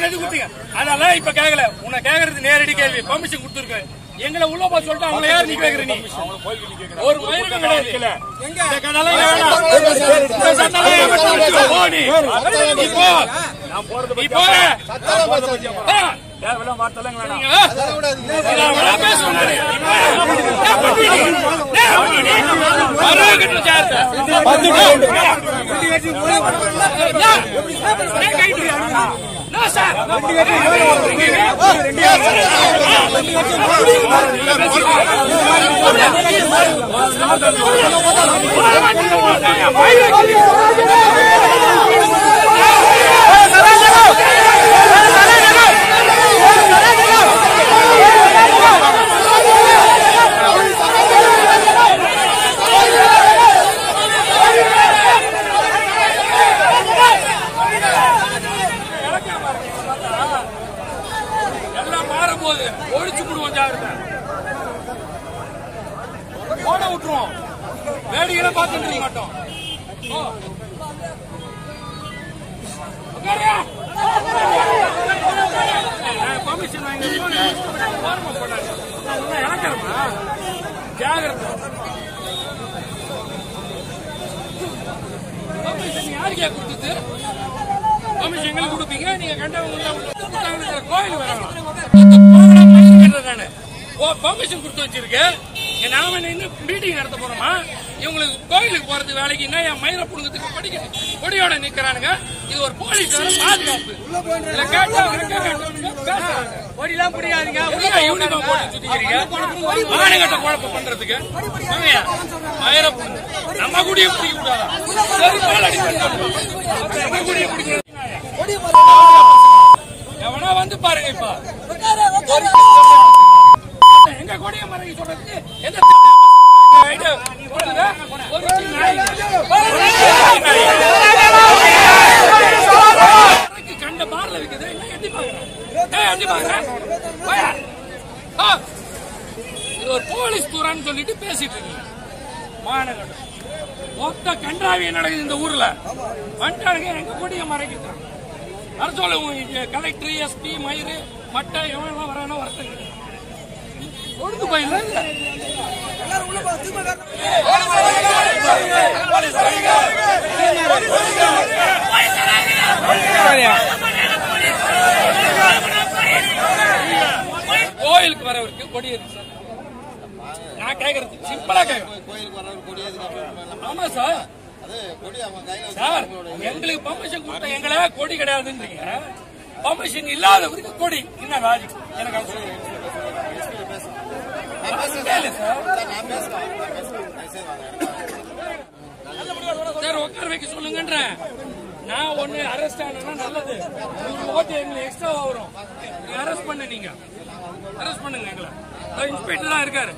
Permission எது கொடுத்தீங்க? அதெல்லாம் இப்ப கேட்கல உன்னை கேக்குறது நேரடி கேள்வி. பர்மிஷன் கொடுத்துருக்க. எங்களை உள்ள போய் சொல்லிட்டு அவங்கள யார் நீ கேக்குற நீ? ஒரு மயிருக்கும் கிடையாது. இந்த கதையெல்லாம் வேணாம். இந்த சட்டெல்லாம் என் வீட்டுல வச்சுக்கோ. போ நீ. நீ போ. நீ போ. ஆ. தேவையில்லாம் வார்த்தைலாம் வேணாம் நீங்க, இதை வேணா பேசுவேன் நானு. நீ போ. ஏன் பண்ணுவீங்க? ஏன் பண்ணுவீங்க? வரவங்கிட்ட சேர்த்த. ஏன்? ஏன் கைட்டு? என்ன சார்? எல்லாம் ஒழிச்சு விடுவோம் ஜாகிரதை ஓட விட்டுருவோம். வேடிக்கைலாம் பார்த்துட்டு இருக்க மாட்டோம். ஓ. உட்காருயா. நான் permission வாங்கி ஓரமா போடாது. ஜாகிரதை permission யாருக்கு கொடுத்தது? கமிஷன் எங்களுக்கு கொடுப்பீங்க? நீங்க கண்டவங்க கோயில் வரணும் நானு. பர்மிஷன் கொடுத்து வச்சிருக்கேன். நாம நின்று மீட்டிங் நடத்த போறோமா? இவங்களுக்கு கோயிலுக்கு போறது வேலைக்கு என்ன? என் மயிரை புடுங்கிறதுக்கு படிக்க கொடியோட நிக்கிறானுங்க. இது ஒரு போலீஸ் பாதுகாப்பு. இதுல கேட்டா. கொடிலாம் எதுக்கு யூனிஃபார்ம் போட்டு சுத்திக்கிறீங்க? மானகட்ட குழப்பம் பண்றதுக்கு. மயிரை. நம்ம கூடிய பிடிக்க கூடாதா. நம்ம கூடிய பிடிக்கிறது எவனா வந்து பாருங்க இப்ப. எங்க சொல்றதுக்கு எந்த கண்ட பார்ல எட்டி பாக்குறேன் எட்டி பாக்குறேன் ஆ. இது ஒரு போலீஸ் துறான்னு சொல்லிட்டு பேசிட்டு இருக்கீங்க மாநகரம். மொத்த கன்றாவி நடக்குது இந்த ஊர்ல. வந்துட்டானுங்க எங்க கொடிய மறைக்கிறான் வர சொல்ல கலெக்டர் எஸ்பி மயிறு மட்டை எவன் எல்லாம் வரானோ வரத்துக்கு. ஒடுக்கு பயில கோயிலுக்கு வரவருக்கு கொடி இருக்கு சார். நான் கேக்குறது சிம்பிளா கேக்குறேன் கோயிலுக்கு வர்றவர் கொடி எதுக்கு ஆமா சார். சார் எங்களுக்கு பர்மிஷன் கொடுத்த எங்களை கொடி கிடையாதுன்றீங்க. பர்மிஷன் இல்லாதவருக்கு கொடி. என்ன லாஜிக் எனக்கு சார். உட்கார வைக்க சொல்லுங்கன்றேன் நான் ஒண்ணு அரெஸ்ட் ஆனா நல்லது. நூறு ஓட்டு எங்களுக்கு எக்ஸ்ட்ரா வரும். அரெஸ்ட் பண்ண நீங்க. அரெஸ்ட் பண்ணுங்க எங்களை. இன்ஸ்பெக்டர் தான் இருக்காரு.